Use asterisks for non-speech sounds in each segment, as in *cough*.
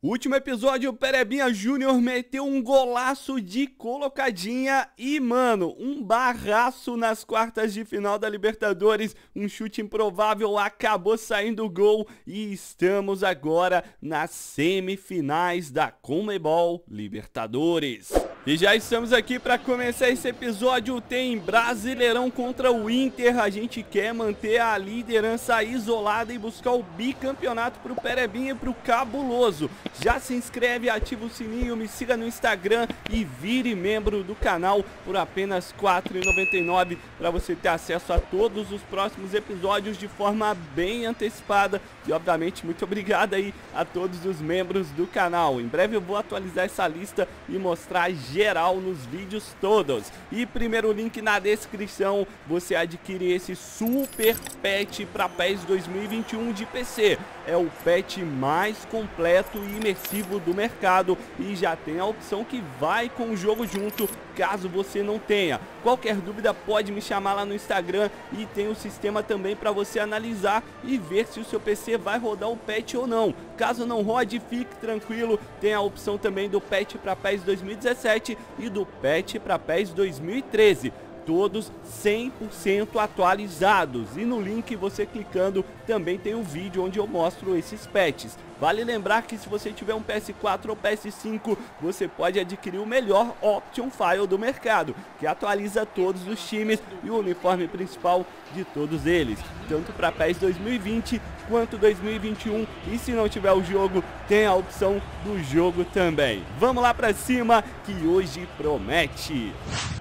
Último episódio, o Perebinha Júnior meteu um golaço de colocadinha e, mano, um barraço nas quartas de final da Libertadores. Um chute improvável acabou saindo o gol e estamos agora nas semifinais da Comebol Libertadores. E já estamos aqui para começar esse episódio. Tem Brasileirão contra o Inter. A gente quer manter a liderança isolada e buscar o bicampeonato para o Perebinha e para o Cabuloso. Já se inscreve, ativa o sininho, me siga no Instagram e vire membro do canal por apenas R$ 4,99 para você ter acesso a todos os próximos episódios de forma bem antecipada. E obviamente muito obrigado aí a todos os membros do canal. Em breve eu vou atualizar essa lista e mostrar geral nos vídeos todos. E primeiro link na descrição, você adquire esse super pet para PES 2021 de PC. É o pet mais completo e imersivo do mercado e já tem a opção que vai com o jogo junto, caso você não tenha. Qualquer dúvida pode me chamar lá no Instagram e tem o sistema também para você analisar e ver se o seu PC vai rodar o patch ou não. Caso não rode, fique tranquilo, tem a opção também do patch para PES 2017 e do patch para PES 2013 todos 100% atualizados. E no link você clicando também tem um vídeo onde eu mostro esses patches. Vale lembrar que se você tiver um PS4 ou PS5, você pode adquirir o melhor Option File do mercado, que atualiza todos os times e o uniforme principal de todos eles, tanto para PES 2020 quanto 2021. E se não tiver o jogo, tem a opção do jogo também. Vamos lá para cima que hoje promete.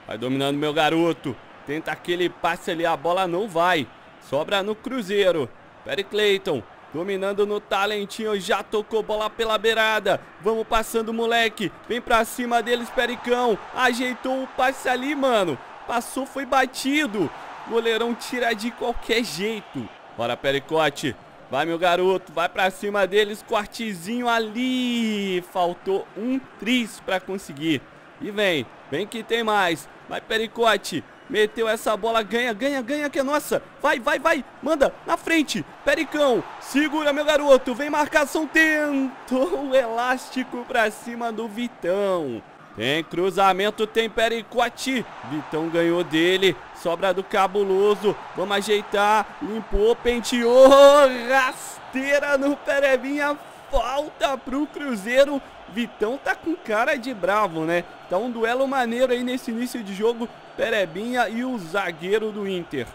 Vai dominando meu garoto. Tenta aquele passe ali, a bola não vai. Sobra no Cruzeiro. Perry Clayton Dominando no talentinho, já tocou bola pela beirada. Vamos passando, moleque. Vem pra cima deles, Pericão. Ajeitou o passe ali, mano. Passou, foi batido. Goleirão tira de qualquer jeito. Bora, Pericote. Vai, meu garoto. Vai pra cima deles. Cortezinho ali. Faltou um tris pra conseguir. E vem. Vem que tem mais. Vai, Pericote. Meteu essa bola, ganha, ganha, ganha que é nossa. Vai, vai, vai. Manda na frente. Pericão. Segura, meu garoto. Vem marcação. Tentou o elástico pra cima do Vitão. Tem cruzamento, tem Pericote. Vitão ganhou dele. Sobra do cabuloso. Vamos ajeitar. Limpou, penteou. Rasteira no Perevinha. Falta pro Cruzeiro. Vitão tá com cara de bravo, né? Tá um duelo maneiro aí nesse início de jogo. Perebinha e o zagueiro do Inter.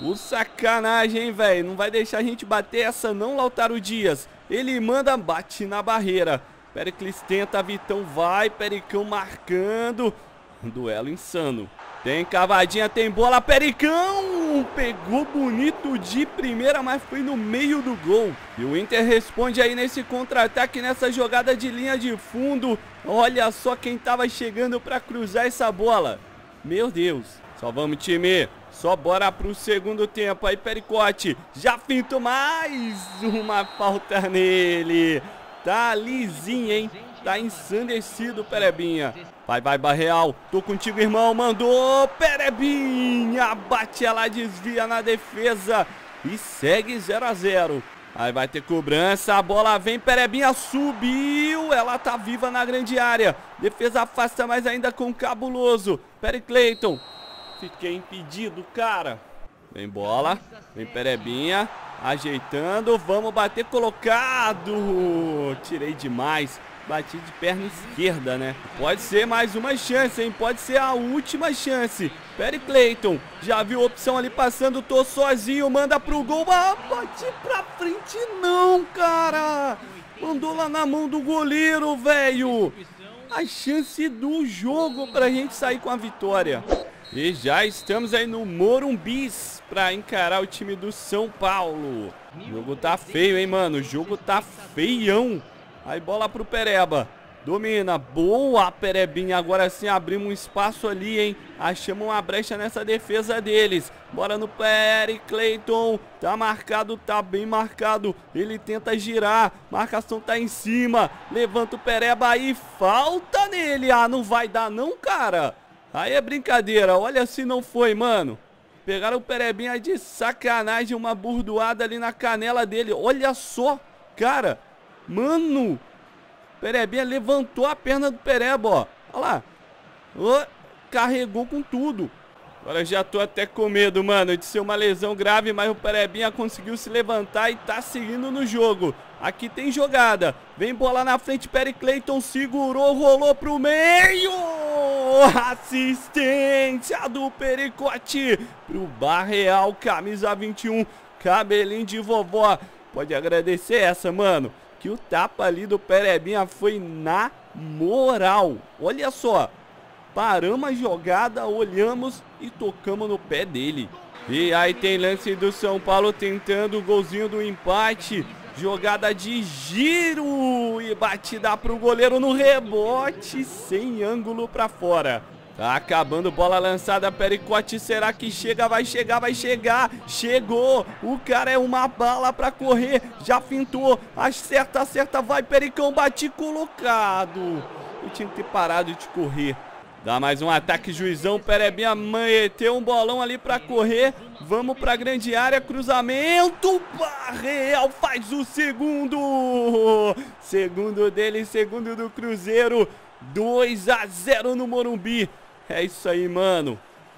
O sacanagem, hein, velho? Não vai deixar a gente bater essa não, Lautaro Dias. Ele manda, bate na barreira. Pericles tenta, Vitão vai, Pericão marcando. Um duelo insano. Tem cavadinha, tem bola, Pericão! Pegou bonito de primeira, mas foi no meio do gol. E o Inter responde aí nesse contra-ataque, nessa jogada de linha de fundo. Olha só quem tava chegando para cruzar essa bola. Meu Deus. Só vamos, time. Só bora pro segundo tempo. Aí, Pericote. Já finto mais uma falta nele. Tá lisinho, hein? Tá ensandecido, Perebinha. Vai, vai, Barreal. Tô contigo, irmão. Mandou. Perebinha. Bate ela, desvia na defesa. E segue 0 a 0 Aí vai ter cobrança, a bola vem, Perebinha subiu, ela tá viva na grande área. Defesa afasta mais ainda com Cabuloso. Perry Clayton, fiquei impedido, cara. Vem bola, vem Perebinha, ajeitando, vamos bater colocado. Tirei demais. Bati de perna esquerda, né? Pode ser mais uma chance, hein? Pode ser a última chance. Perry Clayton, já viu a opção ali passando, tô sozinho, manda pro gol. Ah, bate pra frente não, cara. Mandou lá na mão do goleiro, velho. A chance do jogo pra gente sair com a vitória. E já estamos aí no Morumbis pra encarar o time do São Paulo. O jogo tá feio, hein, mano? O jogo tá feião. Aí bola pro Pereba. Domina. Boa, Perebinha. Agora sim abrimos um espaço ali, hein? Achamos uma brecha nessa defesa deles. Bora no Perry Clayton. Tá marcado, tá bem marcado. Ele tenta girar. Marcação tá em cima. Levanta o Pereba aí. Falta nele. Ah, não vai dar não, cara. Aí é brincadeira. Olha se não foi, mano. Pegaram o Perebinha de sacanagem. Uma burdoada ali na canela dele. Olha só, cara. Mano, Perebinha levantou a perna do Pereba, ó. Olha lá. Oh, carregou com tudo. Agora já tô até com medo, mano, de ser uma lesão grave, mas o Perebinha conseguiu se levantar e tá seguindo no jogo. Aqui tem jogada. Vem bola na frente, Perry Clayton segurou, rolou pro meio. Assistência do Pericote pro Barreal, camisa 21, cabelinho de vovó. Pode agradecer essa, mano, que o tapa ali do Perebinha foi na moral. Olha só, paramos a jogada, olhamos e tocamos no pé dele. E aí tem lance do São Paulo tentando o golzinho do empate. Jogada de giro e batida para o goleiro no rebote, sem ângulo para fora. Tá acabando, bola lançada, Pericote, será que chega? Vai chegar, vai chegar, chegou, o cara é uma bala pra correr, já fintou, acerta, acerta, vai, Pericão, bate colocado. Eu tinha que ter parado de correr. Dá mais um ataque, juizão. Perebinha meteu um bolão ali pra correr. Vamos pra grande área, cruzamento. Barreal faz o segundo. Segundo dele, segundo do Cruzeiro. 2 a 0 no Morumbi. É isso aí, mano.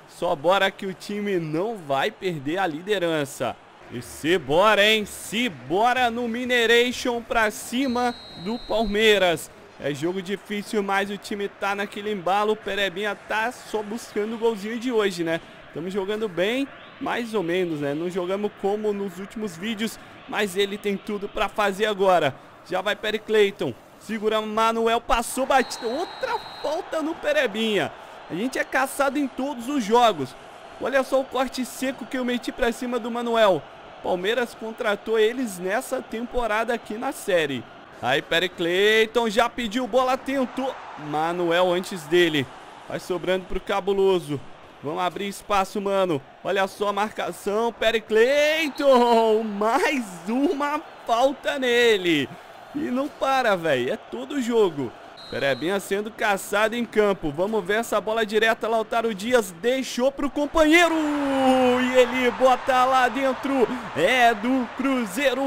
Só bora que o time não vai perder a liderança. E se bora, hein? Se bora no Mineration pra cima do Palmeiras. É jogo difícil, mas o time tá naquele embalo. O Perebinha tá só buscando o golzinho de hoje, né? Estamos jogando bem, mais ou menos, né? Não jogamos como nos últimos vídeos, mas ele tem tudo para fazer agora. Já vai Perry Clayton. Segura Manuel, passou batida. Outra falta no Perebinha. A gente é caçado em todos os jogos. Olha só o corte seco que eu meti para cima do Manuel. Palmeiras contratou eles nessa temporada aqui na série. Aí Perry Clayton já pediu bola, tentou. Manuel antes dele. Vai sobrando pro Cabuloso. Vamos abrir espaço, mano. Olha só a marcação. Perry Clayton. Mais uma falta nele. E não para, velho. É todo jogo. Perebinha sendo caçado em campo. Vamos ver essa bola direta. Lautaro Dias deixou pro companheiro. E ele bota lá dentro. É do Cruzeiro.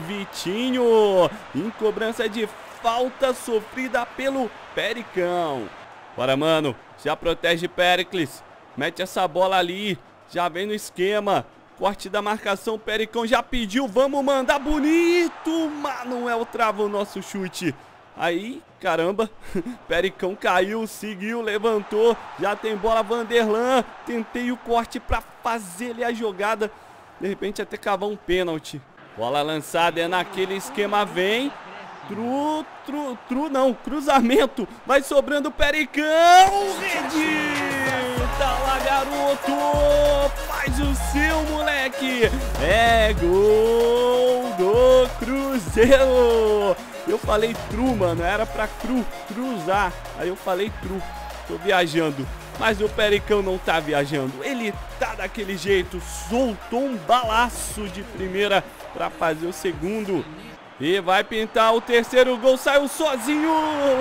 Vitinho. Em cobrança de falta sofrida pelo Pericão. Bora, mano. Já protege Pericles. Mete essa bola ali. Já vem no esquema. Corte da marcação. Pericão já pediu. Vamos mandar bonito. Manuel trava o nosso chute. Aí, caramba, *laughs* Pericão caiu, seguiu, levantou, já tem bola Vanderlan, tentei o corte para fazer ali a jogada, de repente até cavar um pênalti. Bola lançada é naquele esquema, vem, tru, tru, tru não, cruzamento, vai sobrando Pericão, rede, tá lá garoto, faz o seu moleque, é gol do Cruzeiro. Eu falei tru, mano. Era pra cru, cruzar. Aí eu falei tru. Tô viajando. Mas o Pericão não tá viajando. Ele tá daquele jeito. Soltou um balaço de primeira pra fazer o segundo. E vai pintar o terceiro gol. Saiu sozinho.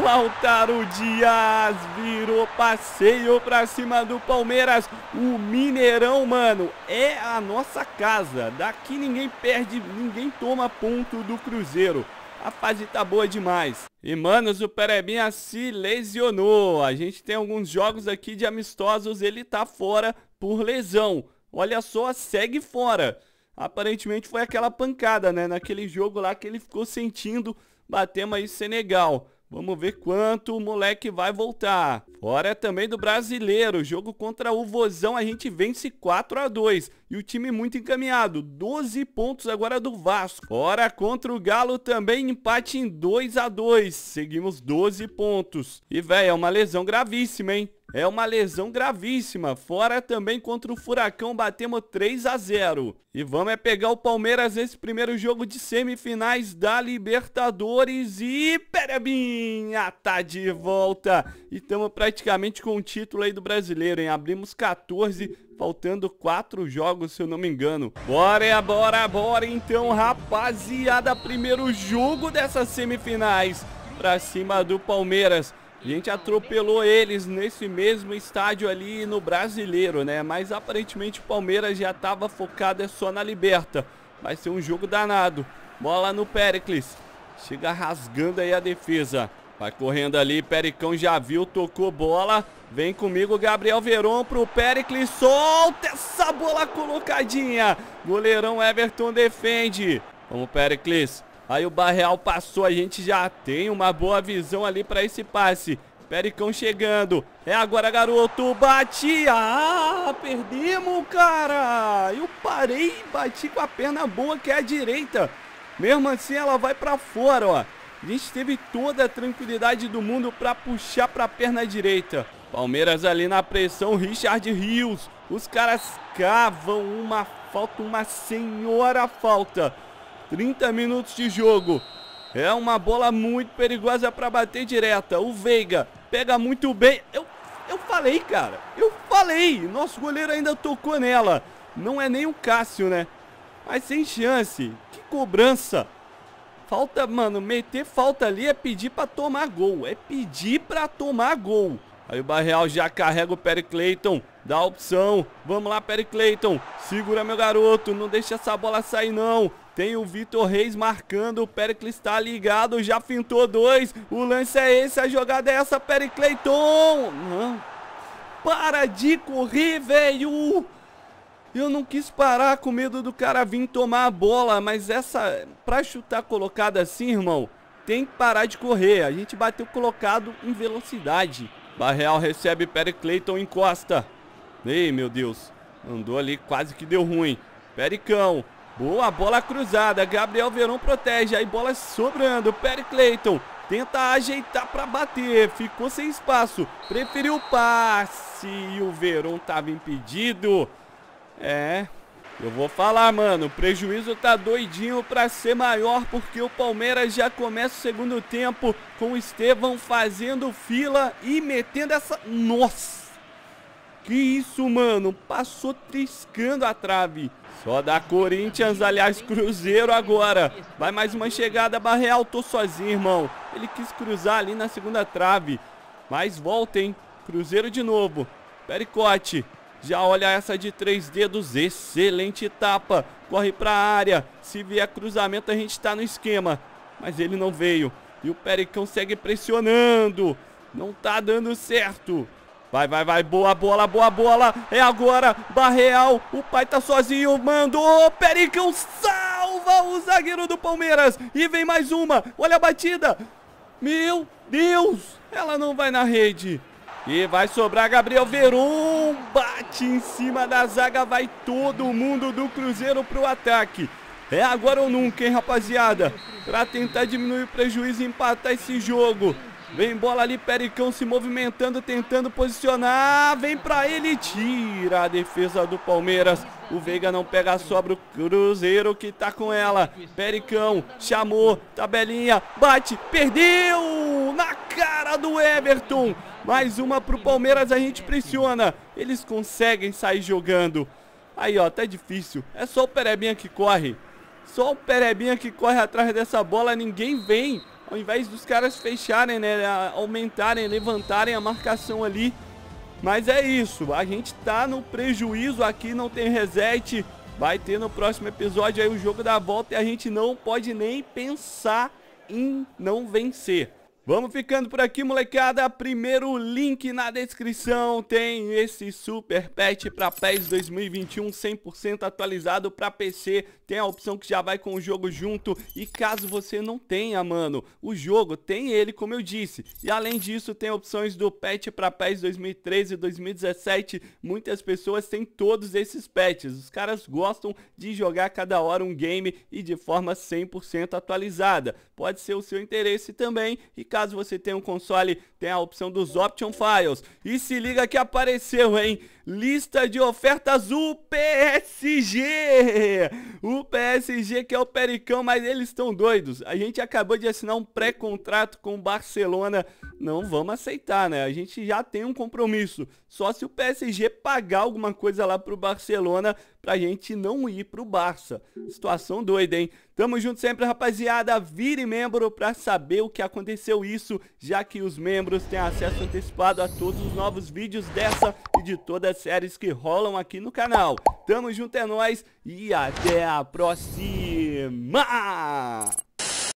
Lautaro Dias virou passeio pra cima do Palmeiras. O Mineirão, mano, é a nossa casa. Daqui ninguém perde, ninguém toma ponto do Cruzeiro. A fase tá boa demais. E, manos, o Perebinha se lesionou. A gente tem alguns jogos aqui de amistosos, ele tá fora por lesão. Olha só, segue fora. Aparentemente foi aquela pancada, né? Naquele jogo lá que ele ficou sentindo. Batemos aí Senegal. Vamos ver quanto o moleque vai voltar. Fora também do brasileiro. Jogo contra o Vozão, a gente vence 4 a 2 E o time muito encaminhado. 12 pontos agora do Vasco. Fora contra o Galo também empate em 2 a 2 Seguimos 12 pontos. E, velho, é uma lesão gravíssima, hein? É uma lesão gravíssima. Fora também contra o Furacão, batemos 3 a 0. E vamos é pegar o Palmeiras nesse primeiro jogo de semifinais da Libertadores. E Perebinha tá de volta. E estamos praticamente com o título aí do brasileiro, hein? Abrimos 14, faltando 4 jogos, se eu não me engano. Bora, bora, bora então, rapaziada. Primeiro jogo dessas semifinais pra cima do Palmeiras. A gente atropelou eles nesse mesmo estádio ali no Brasileiro, né? Mas aparentemente o Palmeiras já estava focado é só na Liberta. Vai ser um jogo danado. Bola no Pericles. Chega rasgando aí a defesa. Vai correndo ali, Pericão já viu, tocou bola. Vem comigo, Gabriel Veron pro Pericles. Solta essa bola colocadinha. Goleirão Everton defende. Vamos, Pericles. Aí o Barreal passou, a gente já tem uma boa visão ali para esse passe. Pericão chegando. É agora, garoto. Bati. Ah, perdemos, cara. Eu parei e bati com a perna boa, que é a direita. Mesmo assim, ela vai para fora, ó. A gente teve toda a tranquilidade do mundo para puxar para a perna direita. Palmeiras ali na pressão, Richard Rios. Os caras cavam uma falta, uma senhora falta. 30 minutos de jogo. É uma bola muito perigosa para bater direta. O Veiga pega muito bem. Eu, eu falei, cara. Eu falei. Nosso goleiro ainda tocou nela. Não é nem o Cássio, né? Mas sem chance. Que cobrança. Falta, mano, meter falta ali é pedir para tomar gol. É pedir para tomar gol. Aí o Barreal já carrega o Perry Clayton. Dá opção. Vamos lá, Perry Clayton. Segura, meu garoto. Não deixa essa bola sair, não. Tem o Vitor Reis marcando, o Pericles está ligado, já fintou dois. O lance é esse, a jogada é essa, Pericleiton. Não. Para de correr, velho. Eu não quis parar com medo do cara vir tomar a bola, mas essa, pra chutar colocada assim, irmão, tem que parar de correr. A gente bateu colocado em velocidade. Barreal recebe Pericleiton encosta. Ei, meu Deus. Andou ali, quase que deu ruim. Pericão. Boa bola cruzada. Gabriel Verão protege. Aí bola sobrando. Perry tenta ajeitar para bater. Ficou sem espaço. Preferiu o passe. E o Verão tava impedido. É. Eu vou falar, mano. O prejuízo tá doidinho para ser maior. Porque o Palmeiras já começa o segundo tempo com o Estevão fazendo fila e metendo essa. Nossa! Que isso, mano? Passou triscando a trave. Só da Corinthians, aliás, Cruzeiro agora. Vai mais uma chegada, Barreal, tô sozinho, irmão. Ele quis cruzar ali na segunda trave. Mas volta, hein? Cruzeiro de novo. Pericote. Já olha essa de três dedos. Excelente tapa. Corre pra área. Se vier cruzamento, a gente tá no esquema. Mas ele não veio. E o Pericão segue pressionando. Não tá dando certo. Vai, vai, vai, boa bola, boa bola, é agora, Barreal, o pai tá sozinho, mandou, Pericão salva o zagueiro do Palmeiras, e vem mais uma, olha a batida, meu Deus, ela não vai na rede, e vai sobrar Gabriel Veron, bate em cima da zaga, vai todo mundo do Cruzeiro pro ataque, é agora ou nunca, hein, rapaziada, pra tentar diminuir o prejuízo e empatar esse jogo, Vem bola ali, Pericão se movimentando, tentando posicionar. Vem pra ele, tira a defesa do Palmeiras. O Veiga não pega sobra, o Cruzeiro que tá com ela. Pericão chamou, tabelinha, bate, perdeu na cara do Everton. Mais uma pro Palmeiras, a gente pressiona. Eles conseguem sair jogando. Aí, ó, tá difícil. É só o Perebinha que corre. Só o Perebinha que corre atrás dessa bola, ninguém vem ao invés dos caras fecharem, né, aumentarem, levantarem a marcação ali. Mas é isso, a gente tá no prejuízo aqui, não tem reset. Vai ter no próximo episódio aí o jogo da volta e a gente não pode nem pensar em não vencer. Vamos ficando por aqui, molecada. Primeiro link na descrição tem esse super patch para PES 2021 100% atualizado para PC. Tem a opção que já vai com o jogo junto. E caso você não tenha, mano, o jogo tem ele, como eu disse. E além disso, tem opções do patch para PES 2013 e 2017. Muitas pessoas têm todos esses patches. Os caras gostam de jogar cada hora um game e de forma 100% atualizada. Pode ser o seu interesse também. E caso caso você tenha um console, tem a opção dos Option Files. E se liga que apareceu, hein? Lista de ofertas UPSG. O PSG que é o Pericão, mas eles estão doidos. A gente acabou de assinar um pré-contrato com o Barcelona. Não vamos aceitar, né? A gente já tem um compromisso. Só se o PSG pagar alguma coisa lá pro Barcelona pra gente não ir pro Barça. Situação doida, hein? Tamo junto sempre, rapaziada. Vire membro pra saber o que aconteceu isso, já que os membros têm acesso antecipado a todos os novos vídeos dessa e de todas as séries que rolam aqui no canal. Tamo junto, é nóis e até a próxima!